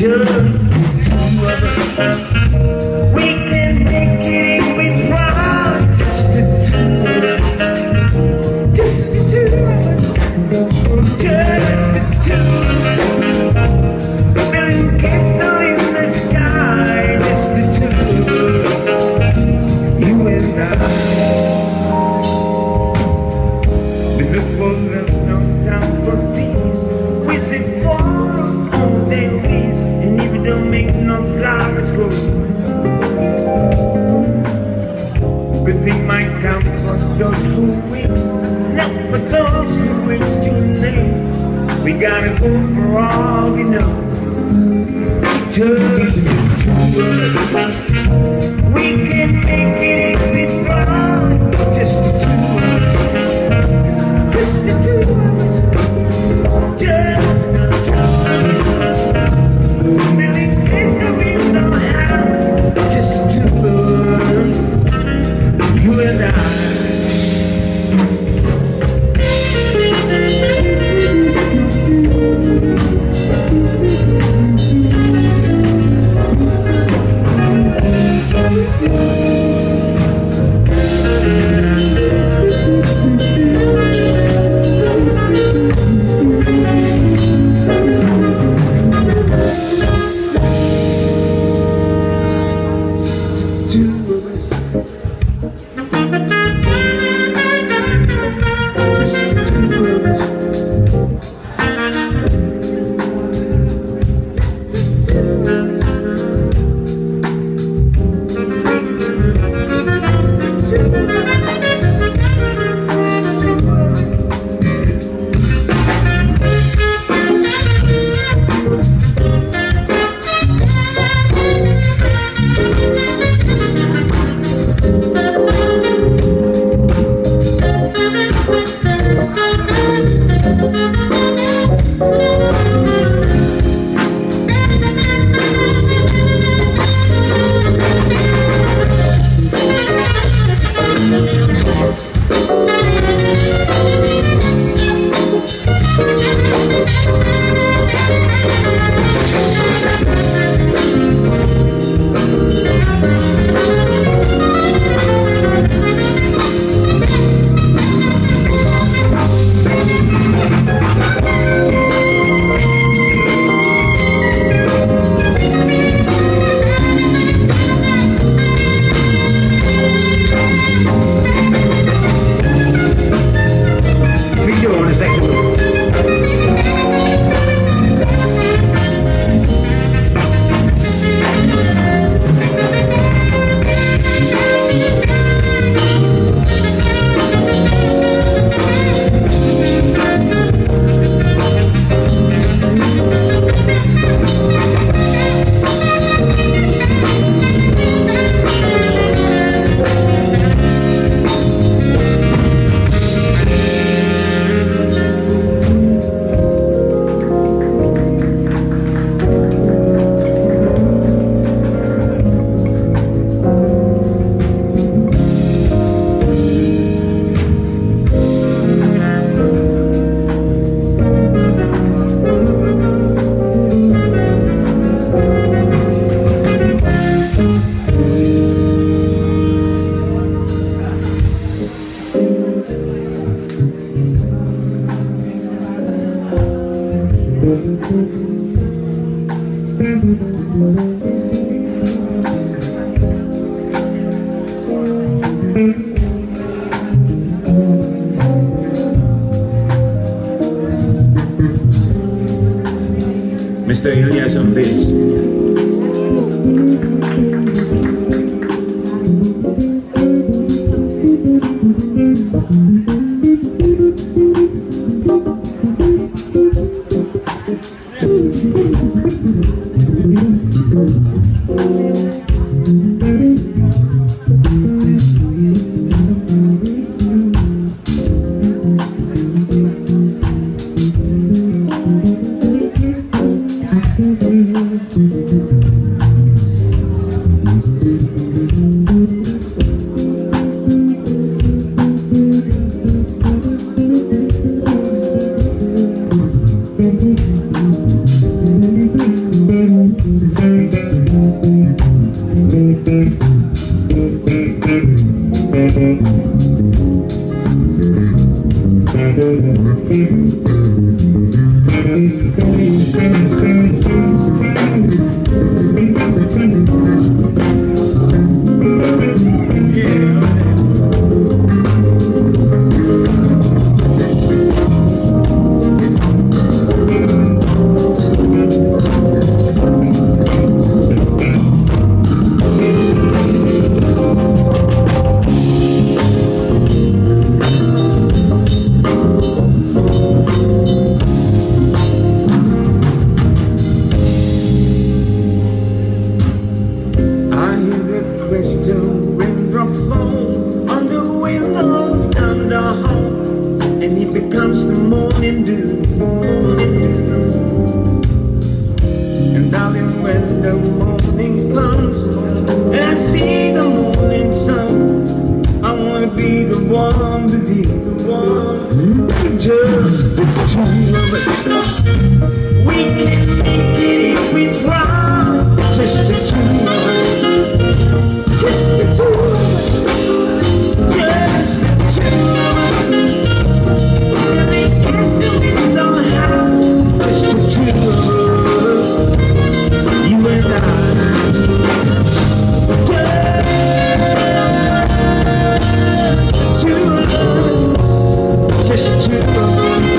just two of us. We gotta go for all we know. Just we can make it if we Mr. Ilya Zambiz. Just to choose just to turn the